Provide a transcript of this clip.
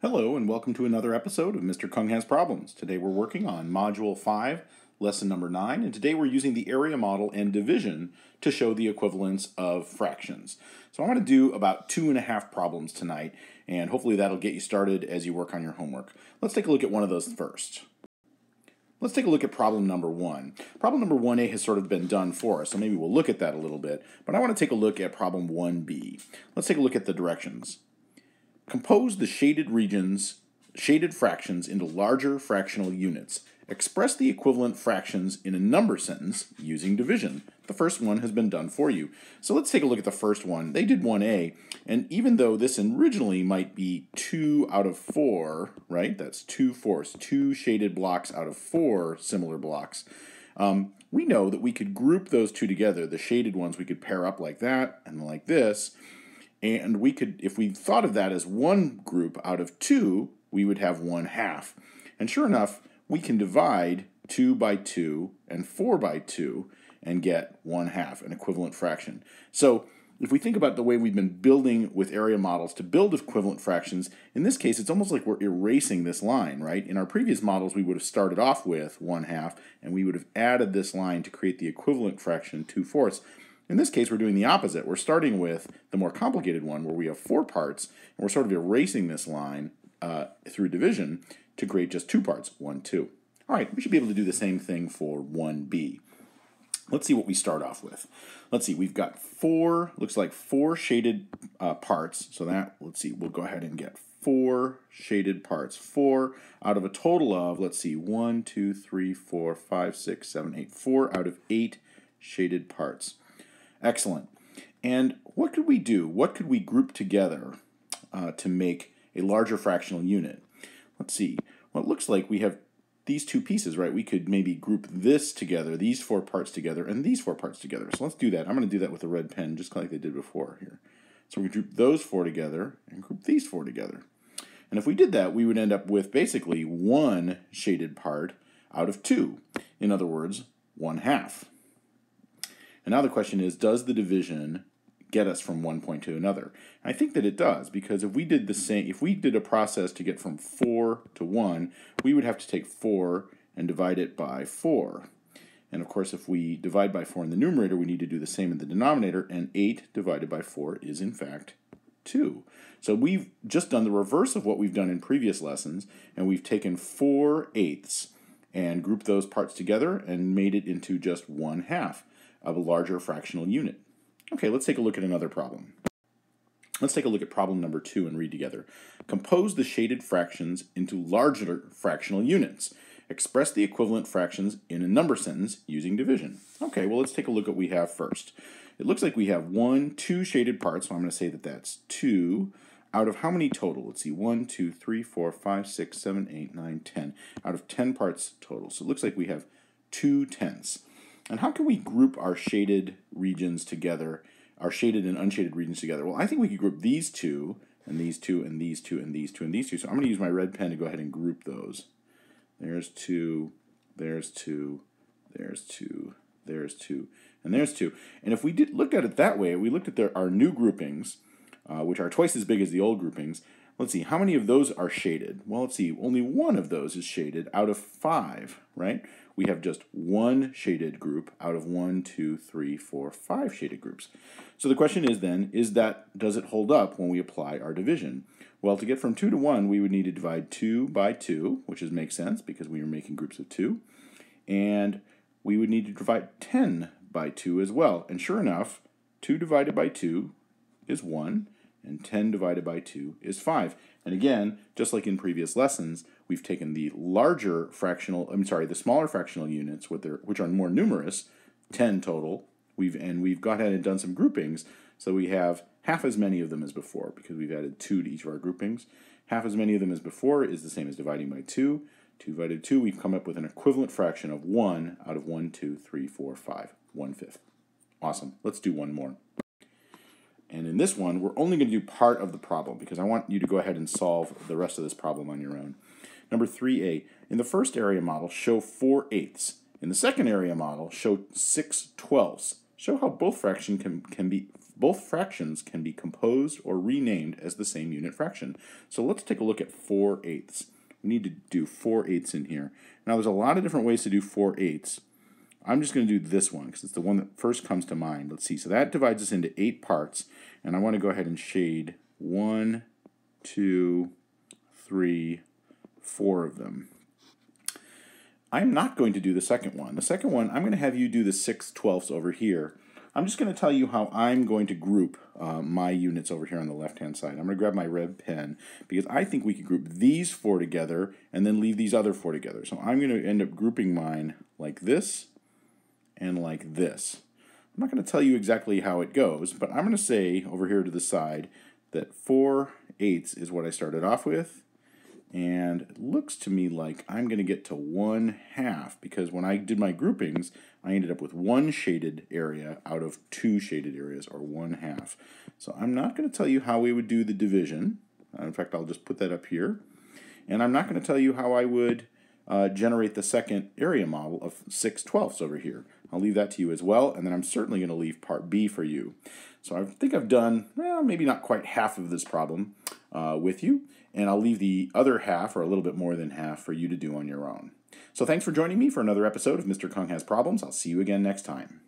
Hello, and welcome to another episode of Mr. Kung Has Problems. Today we're working on Module 5, Lesson Number 9, and today we're using the area model and division to show the equivalence of fractions. So I'm going to do about two and a half problems tonight, and hopefully that'll get you started as you work on your homework. Let's take a look at one of those first. Let's take a look at problem number one. Problem number 1a has sort of been done for us, so maybe we'll look at that a little bit, but I want to take a look at problem 1b. Let's take a look at the directions. Compose the shaded regions, shaded fractions into larger fractional units. Express the equivalent fractions in a number sentence using division. The first one has been done for you. So let's take a look at the first one. They did 1a, and even though this originally might be 2 out of 4, right? That's 2 fourths, 2 shaded blocks out of 4 similar blocks. Um, we know that we could group those two together. The shaded ones we could pair up like that and like this, and we could, if we thought of that as one group out of two, we would have one half. And sure enough, we can divide 2 by 2 and 4 by 2 and get 1 half, an equivalent fraction. So if we think about the way we've been building with area models to build equivalent fractions, in this case it's almost like we're erasing this line, right? In our previous models we would have started off with 1 half and we would have added this line to create the equivalent fraction 2 fourths. In this case, we're doing the opposite. We're starting with the more complicated one where we have four parts, and we're sort of erasing this line uh, through division to create just two parts, 1, 2. All right, we should be able to do the same thing for 1b. Let's see what we start off with. Let's see, we've got four, looks like four shaded uh, parts. So that, let's see, we'll go ahead and get four shaded parts. Four out of a total of, let's see, one, two, three, four, five, six, seven, eight. Four out of eight shaded parts. Excellent. And what could we do? What could we group together uh, to make a larger fractional unit? Let's see. Well, it looks like we have these two pieces, right? We could maybe group this together, these four parts together, and these four parts together. So let's do that. I'm going to do that with a red pen, just like they did before here. So we group those four together and group these four together. And if we did that, we would end up with basically one shaded part out of two. In other words, one half. And now the question is, does the division get us from one point to another? I think that it does, because if we did the same, if we did a process to get from 4 to 1, we would have to take 4 and divide it by 4. And of course, if we divide by 4 in the numerator, we need to do the same in the denominator, and 8 divided by 4 is in fact 2. So we've just done the reverse of what we've done in previous lessons, and we've taken 4 eighths and grouped those parts together and made it into just 1 half of a larger fractional unit. Okay, let's take a look at another problem. Let's take a look at problem number two and read together. Compose the shaded fractions into larger fractional units. Express the equivalent fractions in a number sentence using division. Okay, well, let's take a look at what we have first. It looks like we have one, two shaded parts, so I'm going to say that that's two out of how many total? Let's see, one, two, three, four, five, six, seven, eight, nine, ten. Out of 10 parts total. So it looks like we have two tenths. And how can we group our shaded regions together, our shaded and unshaded regions together? Well, I think we could group these two, and these two, and these two, and these two, and these two. So I'm going to use my red pen to go ahead and group those. There's two, there's two, there's two, there's two, and there's two. And if we did looked at it that way, we looked at their, our new groupings, uh, which are twice as big as the old groupings. Let's see, how many of those are shaded? Well, let's see, only one of those is shaded out of five, right? we have just one shaded group out of one, two, three, four, five shaded groups. So the question is then, is that does it hold up when we apply our division? Well, to get from 2 to 1, we would need to divide 2 by 2, which is, makes sense because we are making groups of 2. And we would need to divide 10 by 2 as well. And sure enough, 2 divided by 2 is 1, and 10 divided by 2 is 5. And again, just like in previous lessons, we've taken the larger fractional, I'm sorry, the smaller fractional units, which are more numerous, 10 total, we've and we've gone ahead and done some groupings, so we have half as many of them as before, because we've added 2 to each of our groupings. Half as many of them as before is the same as dividing by 2. 2 divided by 2, we've come up with an equivalent fraction of 1 out of 1, 2, 3, 4, 5, 1 fifth. Awesome. Let's do one more. And in this one, we're only going to do part of the problem because I want you to go ahead and solve the rest of this problem on your own. Number 3a, in the first area model, show 4 eighths. In the second area model, show 6 twelfths. Show how both fractions can, can be both fractions can be composed or renamed as the same unit fraction. So let's take a look at 4 eighths. We need to do 4 eighths in here. Now there's a lot of different ways to do 4 eighths. I'm just going to do this one because it's the one that first comes to mind. Let's see. So that divides us into eight parts, and I want to go ahead and shade one, two, three, four of them. I'm not going to do the second one. The second one, I'm going to have you do the 6 twelfths over here. I'm just going to tell you how I'm going to group uh, my units over here on the left-hand side. I'm going to grab my red pen because I think we could group these four together and then leave these other four together. So I'm going to end up grouping mine like this and like this. I'm not going to tell you exactly how it goes, but I'm going to say over here to the side that 4 eighths is what I started off with, and it looks to me like I'm going to get to 1 half, because when I did my groupings, I ended up with one shaded area out of two shaded areas, or 1 half. So I'm not going to tell you how we would do the division. In fact, I'll just put that up here. And I'm not going to tell you how I would uh, generate the second area model of 6 twelfths over here. I'll leave that to you as well, and then I'm certainly going to leave part B for you. So I think I've done, well, maybe not quite half of this problem uh, with you, and I'll leave the other half, or a little bit more than half, for you to do on your own. So thanks for joining me for another episode of Mr. Kung Has Problems. I'll see you again next time.